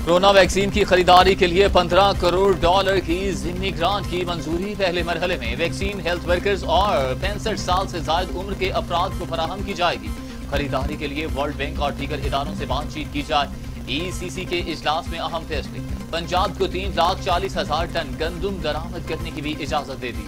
Corona vaccine की खरीदारी के लिए 15 करोड़ डॉलर की जिमनी ग्रांट की मंजूरी। पहले मरहले में वैक्सीन हेल्थ वर्कर्स और पैंसठ साल से जायद उम्र के अफराद को फराहम की जाएगी। खरीदारी के लिए वर्ल्ड बैंक और दीगर इदारों से बातचीत की जाए। ईसीसी के इजलास में अहम फैसले। पंजाब को तीन लाख चालीस हज़ार टन गंदुम दरामद करने की भी इजाज़त दे दी।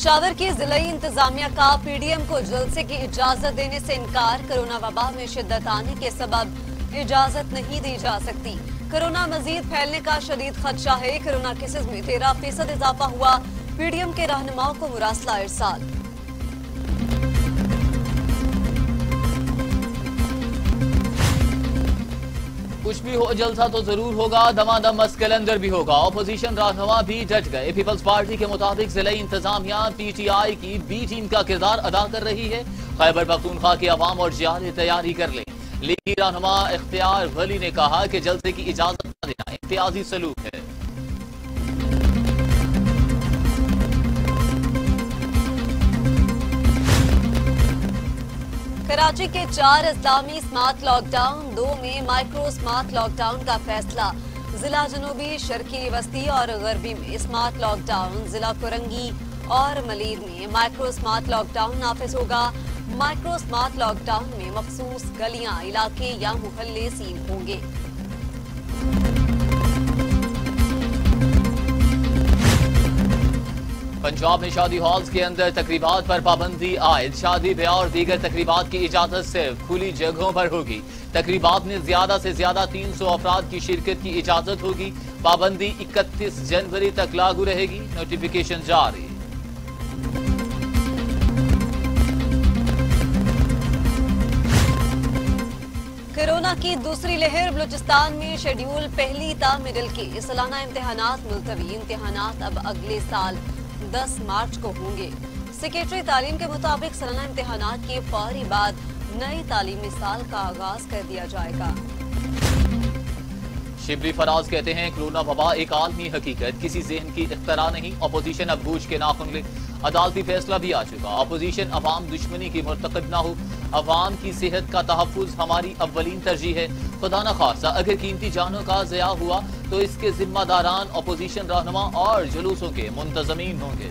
पिशावर की ज़िले इंतजामिया का पीडीएम को जलसे की इजाज़त देने से इनकार। कोरोना वबा में शिद्दत आने के सबब इजाज़त नहीं दी जा सकती। कोरोना मजीद फैलने का शदीद खदशा है। कोरोना केसेज में तेरह फ़ीसद इजाफा हुआ। पीडीएम के रहनुमाओं को मुरासला इरसाल। कुछ भी हो जलसा तो ज़रूर होगा, दमादम मस कैलेंडर भी होगा। ऑपोजिशन रहनुमा भी डट गए। पीपल्स पार्टी के मुताबिक ज़िले इंतजामिया पी टी आई की बी टीम का किरदार अदा कर रही है। खैबर पख्तूनख्वा की अवाम और जियारे तैयारी कर लें। लीगी रहनुमा इख्तियार वली ने कहा कि जलसे की इजाज़त न देना इम्तियाजी सलूक है। कराची के चार इस्लामी स्मार्ट लॉकडाउन, दो में माइक्रो स्मार्ट लॉकडाउन का फैसला। जिला जनूबी, शर्की वस्ती और गरबी में स्मार्ट लॉकडाउन, जिला कुरंगी और मलीर में माइक्रो स्मार्ट लॉकडाउन नाफिज होगा। माइक्रो स्मार्ट लॉकडाउन में मखसूस गलियाँ, इलाके या मुहल्ले सील होंगे। पंजाब में शादी हॉल्स के अंदर तकरीबात पर पाबंदी, आयद शादी ब्याह और दीगर तकरीबात की इजाज़त सिर्फ़ खुली जगहों पर होगी। तकरीबात में ज़्यादा से ज़्यादा 300 अफराद की शिरकत की इजाज़त होगी। पाबंदी 31 जनवरी तक लागू रहेगी। नोटिफिकेशन जारी। कोरोना की दूसरी लहर बलूचिस्तान में शेड्यूल पहली ता मिडिल के। सालाना इम्तिहान मुलतवी इम्तिहान अब अगले साल। 10 मार्च को होंगे। सेक्रेटरी तालीम के मुताबिक सालाना इम्तहान के फौरी बाद नई तालीमी साल का आगाज़ कर दिया जाएगा। शिबली फराज कहते हैं, कोरोना वबा एक आलमी हकीकत। किसी जहन की इख्तरा नहीं। अपोजिशन अब बूझ के नाखुन ले। अदालती फैसला भी आ चुका। अपोजिशन अवाम दुश्मनी की मरतकब ना हो। अवाम की सेहत का तहफ़ हमारी अवलिन तरजीह है। खुदा न खासा अगर कीमती जानों का जया हुआ तो इसके जिम्मेदारान अपोजिशन रहनुमा और जुलूसों के मुंतजमीन होंगे।